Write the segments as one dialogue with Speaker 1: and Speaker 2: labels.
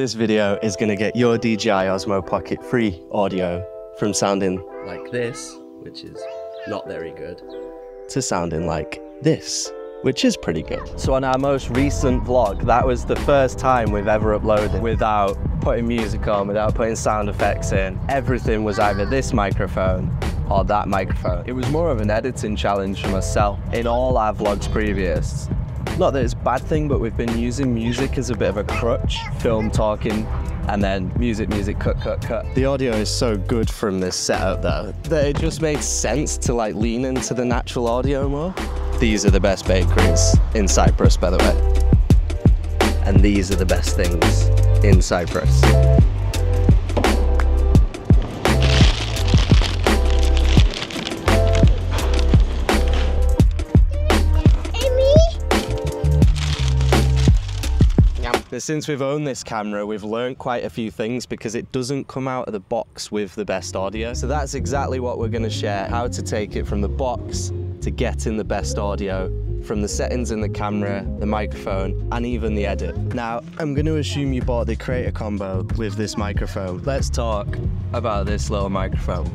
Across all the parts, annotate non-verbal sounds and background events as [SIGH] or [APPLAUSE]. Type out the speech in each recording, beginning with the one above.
Speaker 1: This video is going to get your DJI Osmo Pocket 3 audio from sounding like this, which is not very good, to sounding like this, which is pretty good. So on our most recent vlog, that was the first time we've ever uploaded without putting music on, without putting sound effects in. Everything was either this microphone or that microphone. It was more of an editing challenge for myself. In all our vlogs previous, not that it's a bad thing, but we've been using music as a bit of a crutch, film talking, and then music, music, cut, cut, cut. The audio is so good from this setup though, that it just made sense to like lean into the natural audio more. These are the best bakeries in Cyprus, by the way. And these are the best things in Cyprus. Since we've owned this camera, we've learned quite a few things because it doesn't come out of the box with the best audio. So that's exactly what we're gonna share, how to take it from the box to get in the best audio from the settings in the camera, the microphone, and even the edit. Now, I'm gonna assume you bought the Creator Combo with this microphone. Let's talk about this little microphone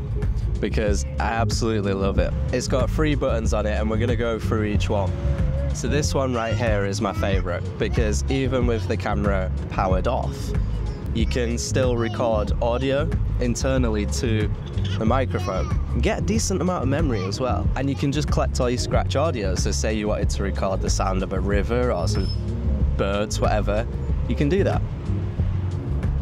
Speaker 1: because I absolutely love it. It's got three buttons on it and we're gonna go through each one. So this one right here is my favorite because even with the camera powered off, you can still record audio internally to the microphone. Get a decent amount of memory as well. And you can just collect all your scratch audio. So say you wanted to record the sound of a river or some birds, whatever, you can do that.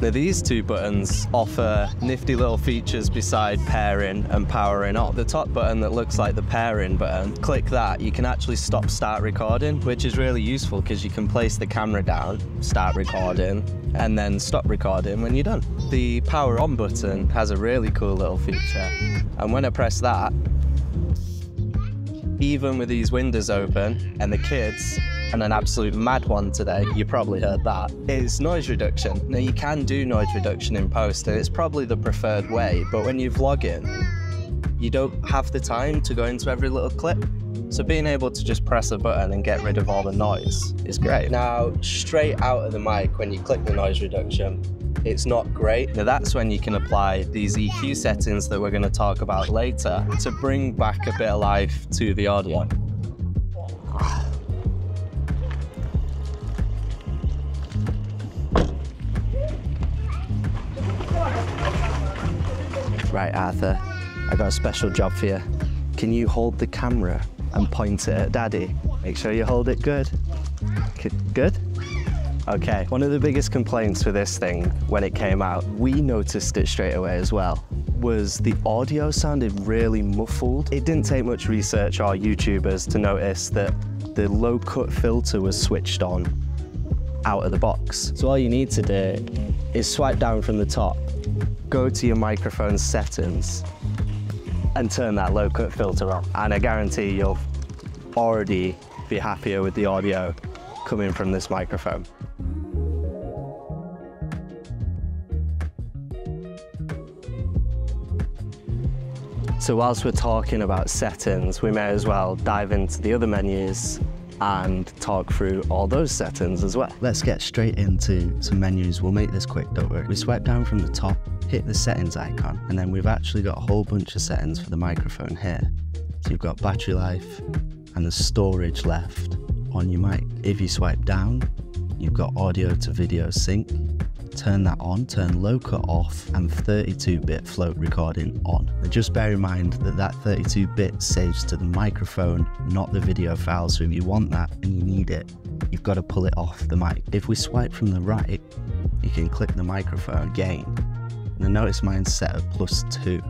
Speaker 1: Now these two buttons offer nifty little features beside pairing and powering up. The top button that looks like the pairing button, click that, you can actually stop start recording, which is really useful because you can place the camera down, start recording, and then stop recording when you're done. The power on button has a really cool little feature. And when I press that, even with these windows open and the kids and an absolute mad one today, you probably heard that, is noise reduction. Now you can do noise reduction in post and it's probably the preferred way, but when you vlog in, you don't have the time to go into every little clip. So being able to just press a button and get rid of all the noise is great. Now, straight out of the mic, when you click the noise reduction, it's not great. Now that's when you can apply these EQ settings that we're gonna talk about later to bring back a bit of life to the audio. Right, Arthur, I got a special job for you. Can you hold the camera and point it at Daddy? Make sure you hold it good. Good? Okay, one of the biggest complaints with this thing when it came out, we noticed it straight away as well, was the audio sounded really muffled. It didn't take much research or YouTubers to notice that the low cut filter was switched on out of the box. So all you need to do is swipe down from the top go to your microphone settings and turn that low cut filter on. And I guarantee you'll already be happier with the audio coming from this microphone. So whilst we're talking about settings, we may as well dive into the other menus and talk through all those settings as well. Let's get straight into some menus. We'll make this quick, don't worry. We swipe down from the top, hit the settings icon, and then we've actually got a whole bunch of settings for the microphone here. So you've got battery life and the storage left on your mic. If you swipe down, you've got audio to video sync, turn that on, turn low cut off and 32-bit float recording on. And just bear in mind that that 32-bit saves to the microphone, not the video file. So if you want that and you need it, you've got to pull it off the mic. If we swipe from the right, you can click the microphone again. And notice mine's set at plus two.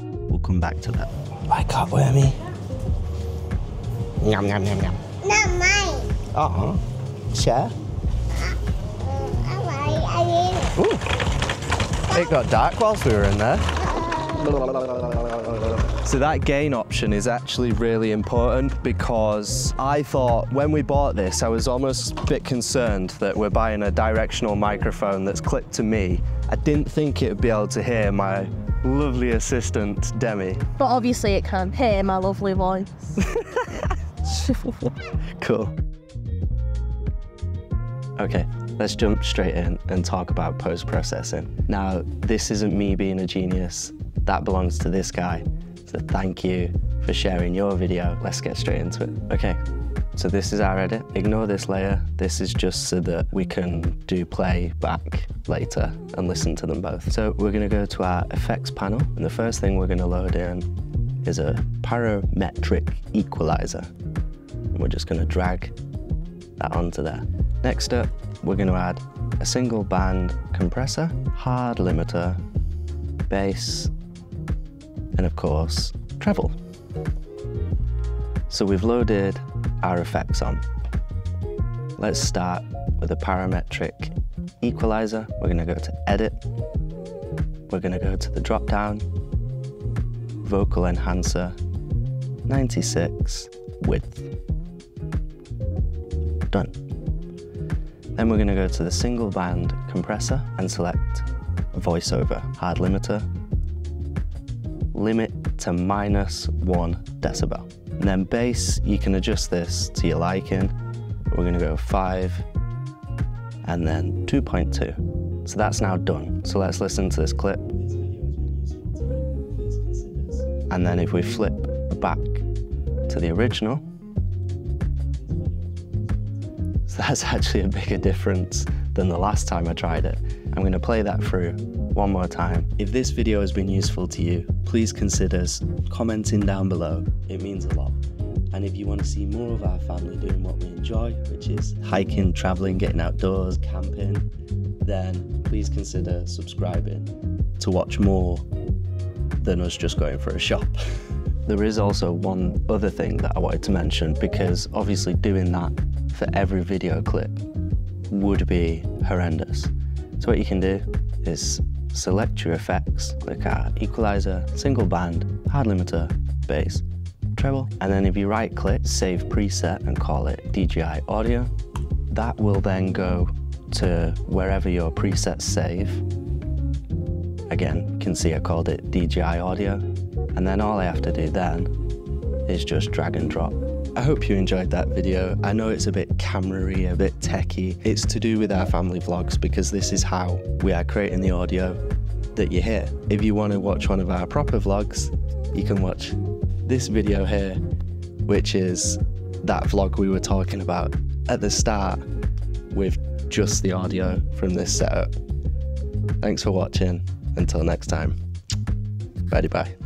Speaker 1: We'll come back to that. I got wormy. Yum, yum, yum, yum.
Speaker 2: Not mine.
Speaker 1: Uh-huh. Share. Ooh. It got dark whilst we were in there. So that gain option is actually really important because I thought when we bought this, I was almost a bit concerned that we're buying a directional microphone that's clipped to me. I didn't think it would be able to hear my lovely assistant, Demi.
Speaker 2: But obviously it can hear my lovely voice. [LAUGHS] [LAUGHS]
Speaker 1: cool. Okay, let's jump straight in and talk about post-processing. Now, this isn't me being a genius. That belongs to this guy. So thank you for sharing your video. Let's get straight into it. Okay, so this is our edit. Ignore this layer. This is just so that we can do play back later and listen to them both. So we're gonna go to our effects panel and the first thing we're gonna load in is a parametric equalizer. And we're just gonna drag that onto there. Next up, we're gonna add a single band compressor, hard limiter, bass, and of course, treble. So we've loaded our effects on. Let's start with a parametric equalizer. We're gonna go to edit. We're gonna go to the drop down, vocal enhancer, 96, width. Done. Then we're gonna go to the single band compressor and select voiceover, hard limiter, limit to minus one decibel. And then bass, you can adjust this to your liking. We're gonna go five and then 2.2. So that's now done. So let's listen to this clip. And then if we flip back to the original, so that's actually a bigger difference than the last time I tried it. I'm gonna play that through one more time. If this video has been useful to you, please consider commenting down below. It means a lot. And if you want to see more of our family doing what we enjoy, which is hiking, traveling, getting outdoors, camping, then please consider subscribing to watch more than us just going for a shop. [LAUGHS] there is also one other thing that I wanted to mention because obviously doing that for every video clip would be horrendous. So what you can do is select your effects, click our equalizer, single band, hard limiter, bass, treble, and then if you right click, save preset and call it DJI Audio, that will then go to wherever your presets save. Again, you can see I called it DJI Audio, and then all I have to do then is just drag and drop. I hope you enjoyed that video. I know it's a bit camera-y, a bit techy. It's to do with our family vlogs because this is how we are creating the audio that you hear. If you want to watch one of our proper vlogs, you can watch this video here, which is that vlog we were talking about at the start with just the audio from this setup. Thanks for watching. Until next time. Bye bye.